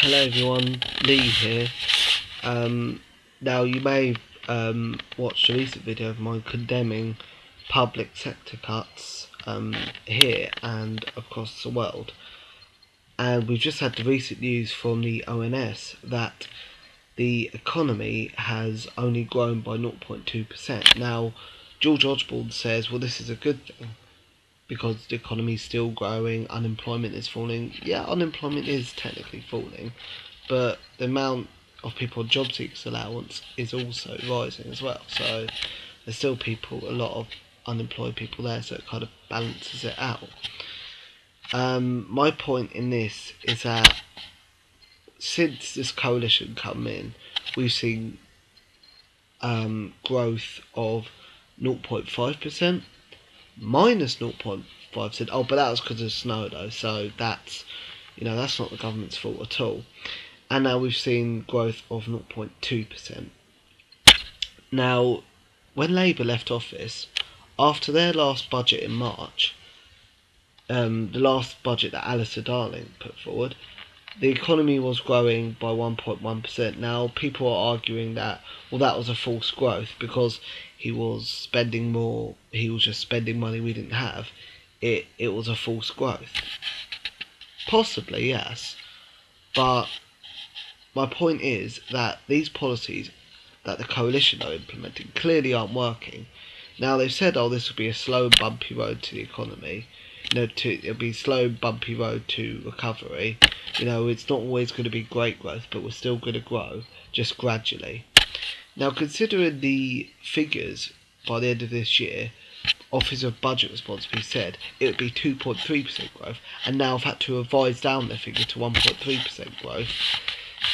Hello everyone, Lee here. Um, now you may have um, watched a recent video of mine condemning public sector cuts um, here and across the world. And we've just had the recent news from the ONS that the economy has only grown by 0.2%. Now, George Osborne says, well, this is a good thing because the economy is still growing, unemployment is falling. Yeah, unemployment is technically falling, but the amount of people on job seekers allowance is also rising as well. So there's still people, a lot of unemployed people there, so it kind of balances it out. Um, my point in this is that since this coalition come in, we've seen um, growth of 0.5% minus 0.5 percent. Oh, but that was because of snow though, so that's you know that's not the government's fault at all. And now we've seen growth of 0.2 percent. Now, when Labour left office, after their last budget in March, um, the last budget that Alistair Darling put forward, the economy was growing by 1.1%. Now, people are arguing that, well, that was a false growth because he was spending more, he was just spending money we didn't have. It, it was a false growth. Possibly, yes. But my point is that these policies that the coalition are implementing clearly aren't working. Now, they've said, oh, this will be a slow and bumpy road to the economy you know, to it'll be slow, bumpy road to recovery. You know, it's not always going to be great growth, but we're still going to grow, just gradually. Now, considering the figures by the end of this year, Office of Budget Responsibility said it would be 2.3% growth, and now I've had to revise down their figure to 1.3% growth.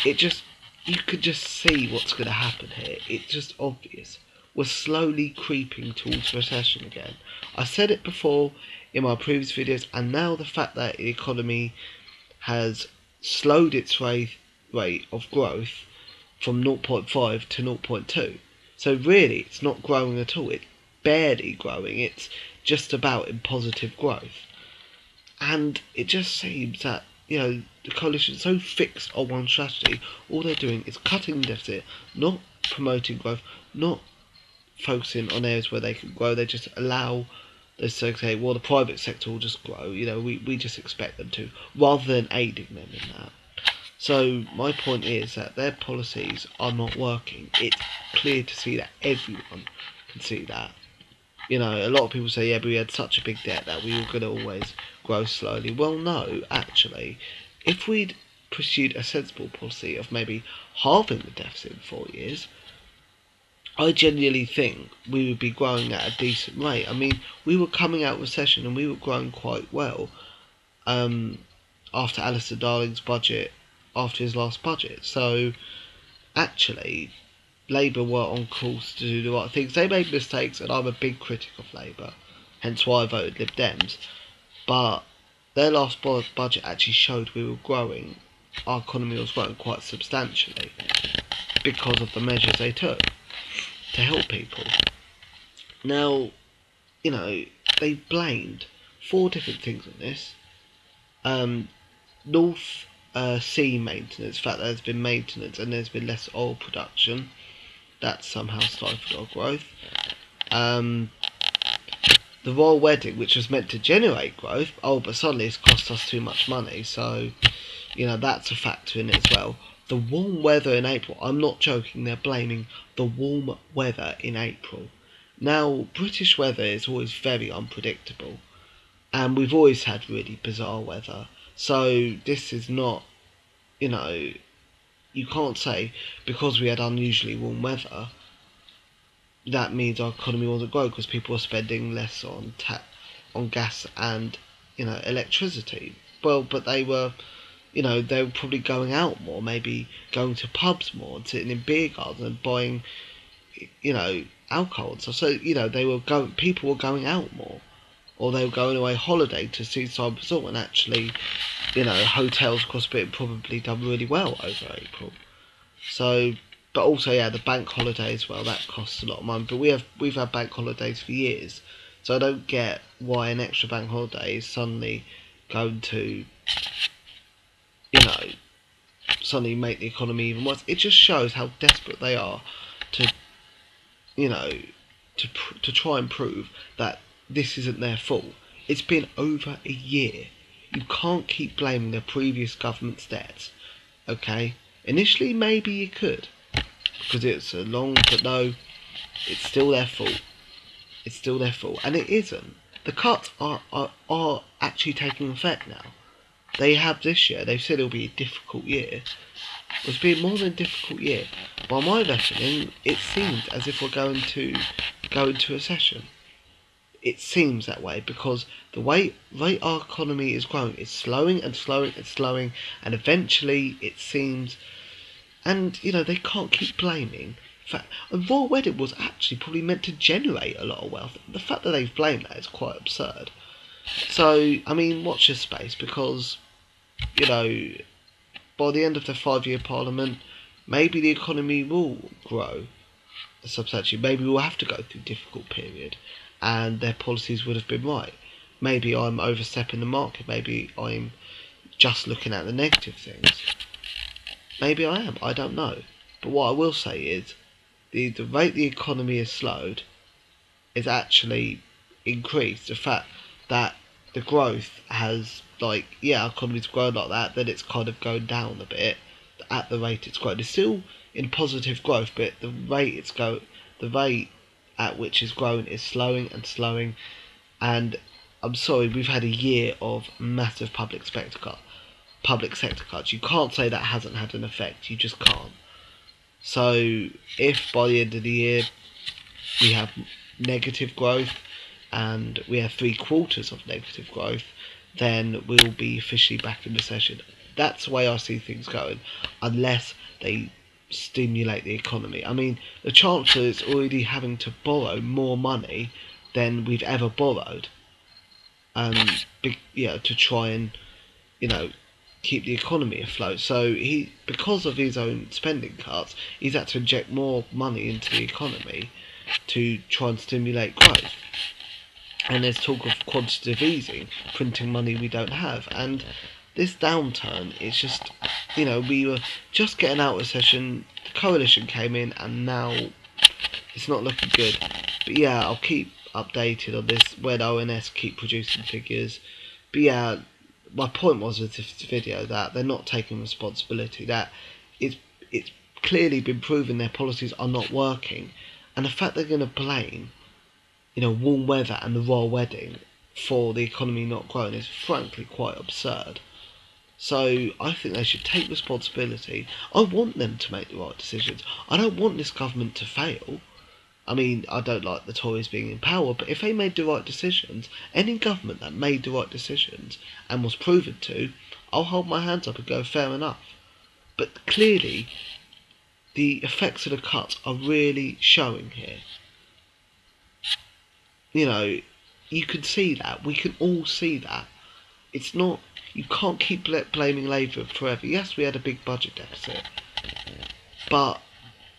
It just, you could just see what's going to happen here. It's just obvious. We're slowly creeping towards recession again. I said it before, in my previous videos, and now the fact that the economy has slowed its rate, rate of growth from 0.5 to 0.2. So really, it's not growing at all. It's barely growing. It's just about in positive growth. And it just seems that, you know, the coalition is so fixed on one strategy, all they're doing is cutting the deficit, not promoting growth, not focusing on areas where they can grow. They just allow they say, okay, well, the private sector will just grow. You know, we, we just expect them to, rather than aiding them in that. So my point is that their policies are not working. It's clear to see that everyone can see that. You know, a lot of people say, yeah, but we had such a big debt that we were going to always grow slowly. Well, no, actually, if we'd pursued a sensible policy of maybe halving the deficit in four years, I genuinely think we would be growing at a decent rate. I mean, we were coming out of recession and we were growing quite well um, after Alistair Darling's budget, after his last budget. So, actually, Labour were on course to do the right things. They made mistakes, and I'm a big critic of Labour, hence why I voted Lib Dems. But their last budget actually showed we were growing. Our economy was growing quite substantially because of the measures they took to help people. Now, you know, they blamed four different things on this. Um, North uh, Sea maintenance, the fact that there's been maintenance and there's been less oil production, that somehow stifled our growth. Um, the royal wedding, which was meant to generate growth, oh, but suddenly it's cost us too much money, so, you know, that's a factor in it as well the warm weather in April. I'm not joking, they're blaming the warm weather in April. Now, British weather is always very unpredictable, and we've always had really bizarre weather. So, this is not, you know, you can't say because we had unusually warm weather that means our economy wasn't growing because people were spending less on ta- on gas and you know electricity. Well, but they were you know, they were probably going out more, maybe going to pubs more, sitting in beer gardens and buying, you know, alcohol and stuff. So, you know, they were going, people were going out more. Or they were going away holiday to seaside resort and actually, you know, hotels across Britain probably done really well over April. So, but also, yeah, the bank holiday as well, that costs a lot of money. But we have, we've had bank holidays for years. So I don't get why an extra bank holiday is suddenly going to you know, suddenly make the economy even worse. It just shows how desperate they are to, you know, to to try and prove that this isn't their fault. It's been over a year. You can't keep blaming the previous government's debts. Okay, initially maybe you could, because it's a long, but no, it's still their fault. It's still their fault, and it isn't. The cuts are are, are actually taking effect now. They have this year. They've said it'll be a difficult year. It's been more than a difficult year. By my reckoning, it seems as if we're going to go into a recession. It seems that way because the way rate our economy is growing is slowing and slowing and slowing, and eventually it seems. And you know they can't keep blaming. In fact, a royal wedding was actually probably meant to generate a lot of wealth. The fact that they've blamed that is quite absurd. So I mean, watch your space because you know by the end of the five-year parliament, maybe the economy will grow substantially. Maybe we'll have to go through a difficult period, and their policies would have been right. Maybe I'm overstepping the market. Maybe I'm just looking at the negative things. Maybe I am. I don't know. But what I will say is, the the rate the economy has slowed is actually increased. The fact that the growth has like yeah, our economy's grown like that, then it's kind of going down a bit at the rate it's growing. It's still in positive growth, but the rate it's go the rate at which it's growing is slowing and slowing. And I'm sorry, we've had a year of massive public spectacle public sector cuts. You can't say that hasn't had an effect. You just can't. So if by the end of the year we have negative growth and we have three quarters of negative growth, then we'll be officially back in recession. That's the way I see things going, unless they stimulate the economy. I mean, the Chancellor is already having to borrow more money than we've ever borrowed, um, be, you know, to try and, you know, keep the economy afloat. So he, because of his own spending cuts, he's had to inject more money into the economy to try and stimulate growth and there's talk of quantitative easing, printing money we don't have, and this downturn it's just, you know, we were just getting out of recession, the coalition came in, and now it's not looking good. But yeah, I'll keep updated on this when ONS keep producing figures. But yeah, my point was with this video that they're not taking responsibility. That it's it's clearly been proven their policies are not working, and the fact they're going to blame you know, warm weather and the royal wedding for the economy not growing is frankly quite absurd. So I think they should take responsibility. I want them to make the right decisions. I don't want this government to fail. I mean, I don't like the Tories being in power, but if they made the right decisions, any government that made the right decisions and was proven to, I'll hold my hands up and go fair enough. But clearly, the effects of the cuts are really showing here you know, you can see that. We can all see that. It's not. You can't keep blaming Labour forever. Yes, we had a big budget deficit, but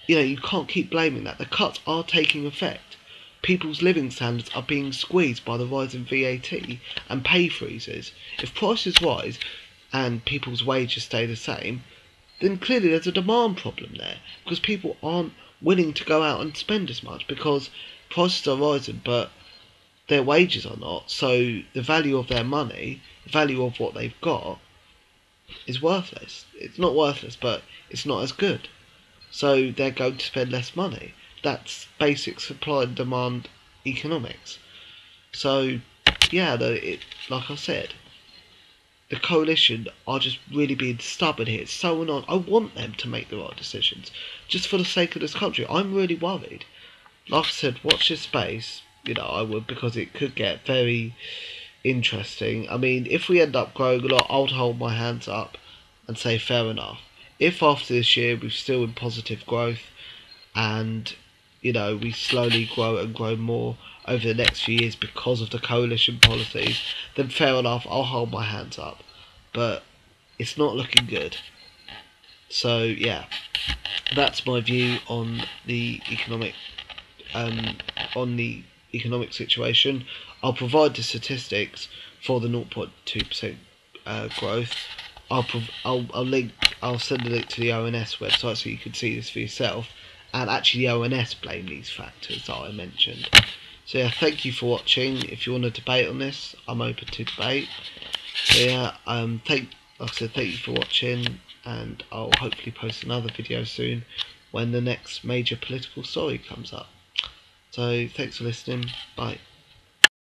you know you can't keep blaming that. The cuts are taking effect. People's living standards are being squeezed by the rise in VAT and pay freezes. If prices rise and people's wages stay the same, then clearly there's a demand problem there because people aren't willing to go out and spend as much because prices are rising, but their wages are not. So the value of their money, the value of what they've got, is worthless. It's not worthless, but it's not as good. So they're going to spend less money. That's basic supply and demand economics. So yeah, the, it, like I said, the coalition are just really being stubborn here. It's so annoying. I want them to make the right decisions, just for the sake of this country. I'm really worried. Like I said, watch this space you know, I would because it could get very interesting. I mean, if we end up growing a lot, I would hold my hands up and say fair enough. If after this year we're still in positive growth and you know we slowly grow and grow more over the next few years because of the coalition policies, then fair enough, I'll hold my hands up. But it's not looking good. So yeah, that's my view on the economic, um, on the economic situation. I'll provide the statistics for the 0.2% uh, growth. I'll, prov- I'll I'll link I'll send a link to the ONS website so you can see this for yourself. And actually, the ONS blame these factors that I mentioned. So yeah, thank you for watching. If you want to debate on this, I'm open to debate. So yeah, um, thank like I said, thank you for watching, and I'll hopefully post another video soon when the next major political story comes up. So thanks for listening. Bye.